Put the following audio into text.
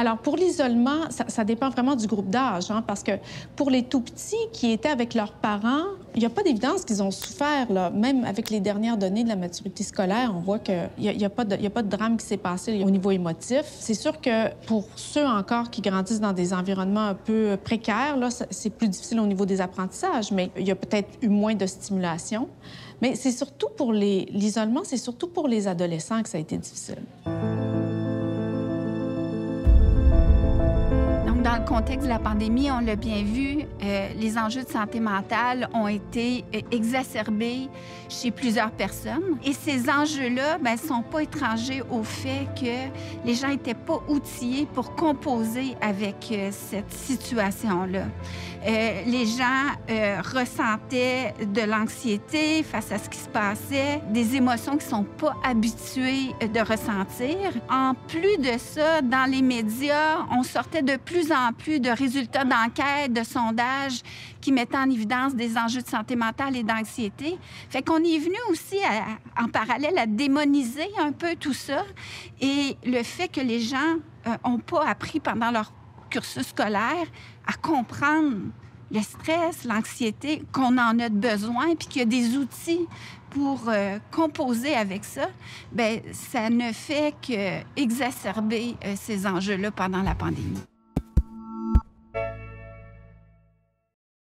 Alors, pour l'isolement, ça, dépend vraiment du groupe d'âge, hein, parce que pour les tout petits qui étaient avec leurs parents, il n'y a pas d'évidence qu'ils ont souffert, là. Même avec les dernières données de la maturité scolaire, on voit qu'il n'y a, y a pas de drame qui s'est passé au niveau émotif. C'est sûr que pour ceux encore qui grandissent dans des environnements un peu précaires, là, c'est plus difficile au niveau des apprentissages, mais il y a peut-être eu moins de stimulation. Mais c'est surtout pour l'isolement, c'est surtout pour les adolescents que ça a été difficile. Dans le contexte de la pandémie, on l'a bien vu, euh, les enjeux de santé mentale ont été euh, exacerbés chez plusieurs personnes. Et ces enjeux-là ne ben, sont pas étrangers au fait que les gens n'étaient pas outillés pour composer avec euh, cette situation-là. les gens ressentaient de l'anxiété face à ce qui se passait, des émotions qu'ils ne sont pas habitués de ressentir. En plus de ça, dans les médias, on sortait de plus en plus de résultats d'enquête, de sondages qui mettaient en évidence des enjeux de santé mentale et d'anxiété. Fait qu'on est venu aussi en parallèle à démoniser un peu tout ça et le fait que les gens n'ont euh, pas appris pendant leur cursus scolaire à comprendre le stress, l'anxiété, qu'on en a besoin, puis qu'il y a des outils pour euh, composer avec ça, ben ça ne fait que exacerber euh, ces enjeux-là pendant la pandémie.